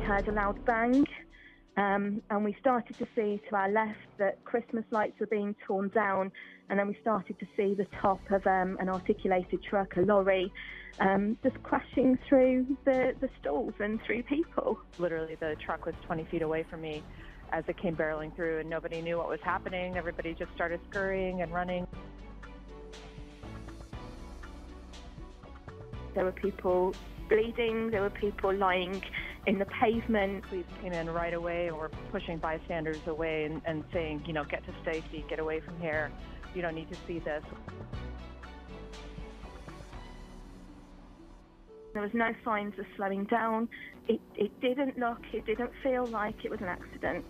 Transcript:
heard a loud bang. Um, and we started to see to our left that Christmas lights were being torn down, and then we started to see the top of um, an articulated truck, a lorry, um, just crashing through the, the stalls and through people. Literally, the truck was 20 feet away from me as it came barreling through, and nobody knew what was happening. Everybody just started scurrying and running. There were people bleeding, there were people lying in the pavement. Police came in right away were pushing bystanders away and, and saying, you know, get to safety, get away from here. You don't need to see this. There was no signs of slowing down. It, it didn't look, it didn't feel like it was an accident.